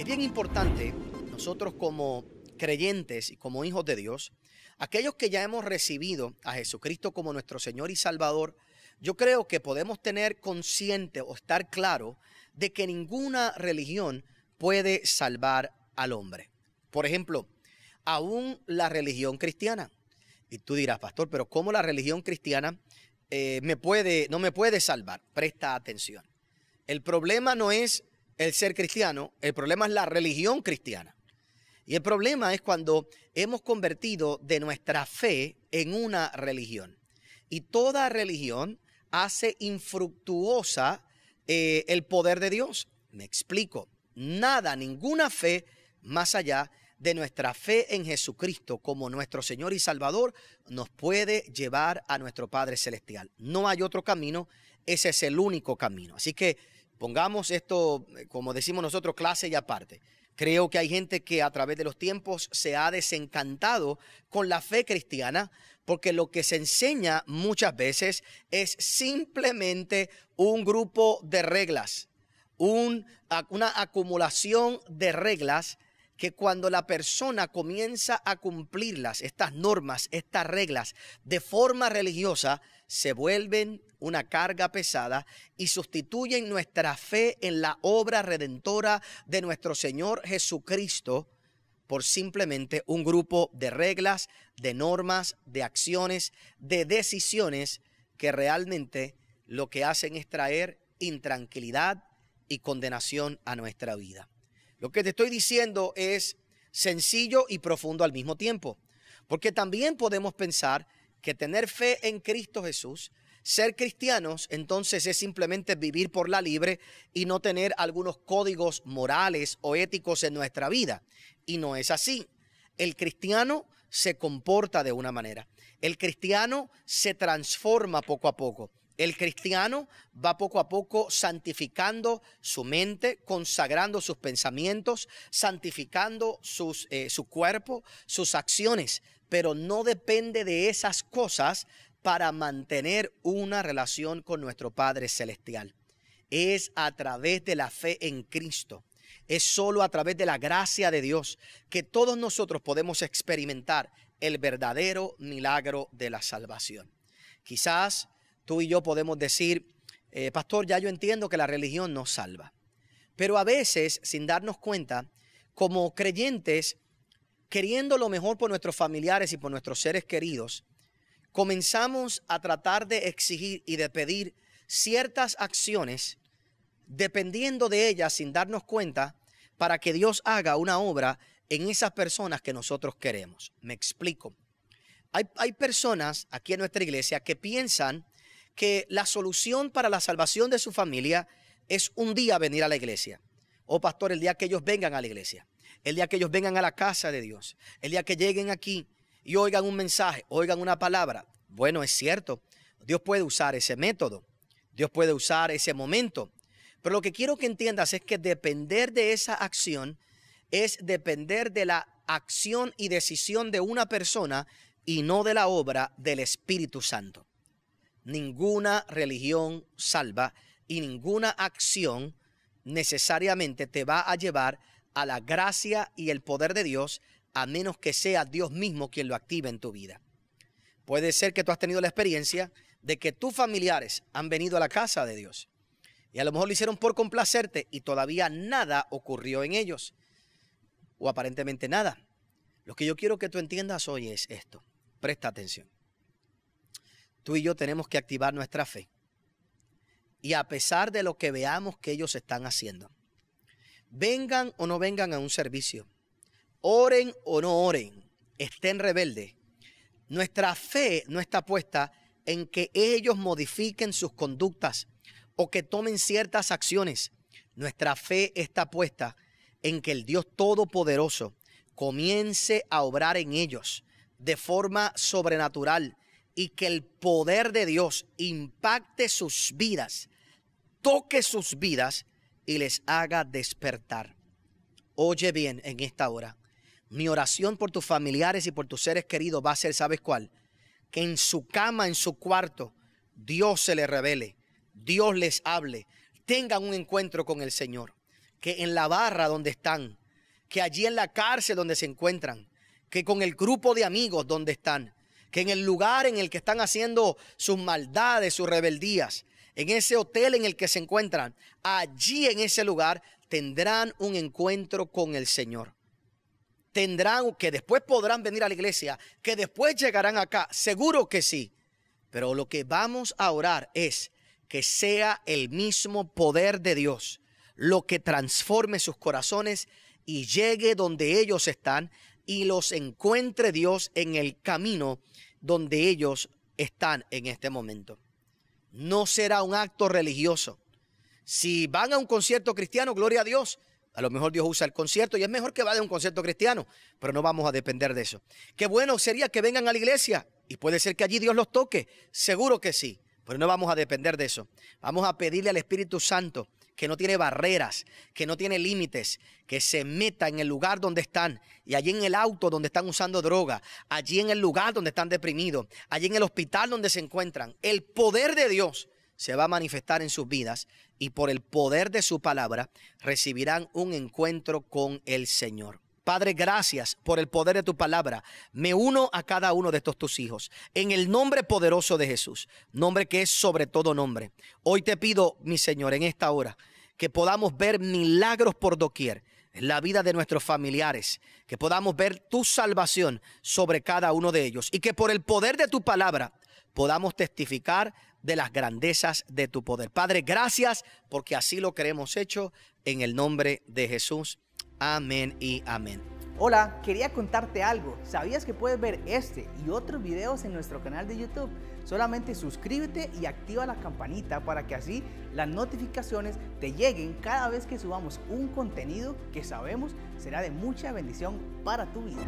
Es bien importante nosotros como creyentes y como hijos de Dios, aquellos que ya hemos recibido a Jesucristo como nuestro Señor y Salvador, yo creo que podemos tener consciente o estar claro de que ninguna religión puede salvar al hombre. Por ejemplo, aún la religión cristiana. Y tú dirás, pastor, pero ¿cómo la religión cristiana eh, me puede, no me puede salvar? Presta atención. El problema no es el ser cristiano, el problema es la religión cristiana. Y el problema es cuando hemos convertido de nuestra fe en una religión. Y toda religión hace infructuosa eh, el poder de Dios. Me explico. Nada, ninguna fe más allá de nuestra fe en Jesucristo como nuestro Señor y Salvador nos puede llevar a nuestro Padre Celestial. No hay otro camino, ese es el único camino. Así que Pongamos esto, eh, como decimos nosotros, clase y aparte. Creo que hay gente que a través de los tiempos se ha desencantado con la fe cristiana porque lo que se enseña muchas veces es simplemente un grupo de reglas, una acumulación de reglas que cuando la persona comienza a cumplirlas, estas normas, estas reglas, de forma religiosa, se vuelven una carga pesada y sustituyen nuestra fe en la obra redentora de nuestro Señor Jesucristo por simplemente un grupo de reglas, de normas, de acciones, de decisiones que realmente lo que hacen es traer intranquilidad y condenación a nuestra vida. Lo que te estoy diciendo es sencillo y profundo al mismo tiempo, porque también podemos pensar que tener fe en Cristo Jesús, ser cristianos, entonces es simplemente vivir por la libre y no tener algunos códigos morales o éticos en nuestra vida. Y no es así. El cristiano se comporta de una manera. El cristiano se transforma poco a poco. El cristiano va poco a poco santificando su mente, consagrando sus pensamientos, santificando sus, eh, su cuerpo, sus acciones, pero no depende de esas cosas para mantener una relación con nuestro Padre Celestial. Es a través de la fe en Cristo. Es solo a través de la gracia de Dios que todos nosotros podemos experimentar el verdadero milagro de la salvación. Quizás tú y yo podemos decir, eh, pastor, ya yo entiendo que la religión nos salva. Pero a veces, sin darnos cuenta, como creyentes, queriendo lo mejor por nuestros familiares y por nuestros seres queridos, comenzamos a tratar de exigir y de pedir ciertas acciones, dependiendo de ellas sin darnos cuenta, para que Dios haga una obra en esas personas que nosotros queremos. Me explico. Hay, hay personas aquí en nuestra iglesia que piensan que la solución para la salvación de su familia es un día venir a la iglesia. Oh pastor, el día que ellos vengan a la iglesia, el día que ellos vengan a la casa de Dios, el día que lleguen aquí y oigan un mensaje, oigan una palabra. Bueno, es cierto, Dios puede usar ese método, Dios puede usar ese momento. Pero lo que quiero que entiendas es que depender de esa acción es depender de la acción y decisión de una persona y no de la obra del Espíritu Santo. Ninguna religión salva y ninguna acción necesariamente te va a llevar a la gracia y el poder de Dios a menos que sea Dios mismo quien lo active en tu vida. Puede ser que tú has tenido la experiencia de que tus familiares han venido a la casa de Dios y a lo mejor lo hicieron por complacerte y todavía nada ocurrió en ellos o aparentemente nada. Lo que yo quiero que tú entiendas hoy es esto. Presta atención tú y yo tenemos que activar nuestra fe. Y a pesar de lo que veamos que ellos están haciendo, vengan o no vengan a un servicio, oren o no oren, estén rebeldes, nuestra fe no está puesta en que ellos modifiquen sus conductas o que tomen ciertas acciones. Nuestra fe está puesta en que el Dios Todopoderoso comience a obrar en ellos de forma sobrenatural y que el poder de Dios impacte sus vidas, toque sus vidas y les haga despertar. Oye bien en esta hora. Mi oración por tus familiares y por tus seres queridos va a ser, ¿sabes cuál? Que en su cama, en su cuarto, Dios se les revele, Dios les hable, tengan un encuentro con el Señor. que en la barra donde están, que allí en la cárcel donde se encuentran, que con el grupo de amigos donde están, que en el lugar en el que están haciendo sus maldades, sus rebeldías, en ese hotel en el que se encuentran, allí en ese lugar tendrán un encuentro con el Señor. Tendrán, que después podrán venir a la iglesia, que después llegarán acá, seguro que sí. Pero lo que vamos a orar es que sea el mismo poder de Dios lo que transforme sus corazones y llegue donde ellos están y los encuentre Dios en el camino donde ellos están en este momento. No será un acto religioso. Si van a un concierto cristiano, gloria a Dios. A lo mejor Dios usa el concierto y es mejor que vaya a un concierto cristiano, pero no vamos a depender de eso. Qué bueno sería que vengan a la iglesia y puede ser que allí Dios los toque. Seguro que sí, pero no vamos a depender de eso. Vamos a pedirle al Espíritu Santo que no tiene barreras, que no tiene límites, que se meta en el lugar donde están y allí en el auto donde están usando droga, allí en el lugar donde están deprimidos, allí en el hospital donde se encuentran. El poder de Dios se va a manifestar en sus vidas y por el poder de su palabra recibirán un encuentro con el Señor. Padre, gracias por el poder de tu palabra. Me uno a cada uno de estos tus hijos. En el nombre poderoso de Jesús, nombre que es sobre todo nombre. Hoy te pido, mi Señor, en esta hora, que podamos ver milagros por doquier en la vida de nuestros familiares, que podamos ver tu salvación sobre cada uno de ellos y que por el poder de tu palabra podamos testificar de las grandezas de tu poder. Padre, gracias porque así lo queremos hecho en el nombre de Jesús. Amén y amén. Hola, quería contarte algo. ¿Sabías que puedes ver este y otros videos en nuestro canal de YouTube? Solamente suscríbete y activa la campanita para que así las notificaciones te lleguen cada vez que subamos un contenido que sabemos será de mucha bendición para tu vida.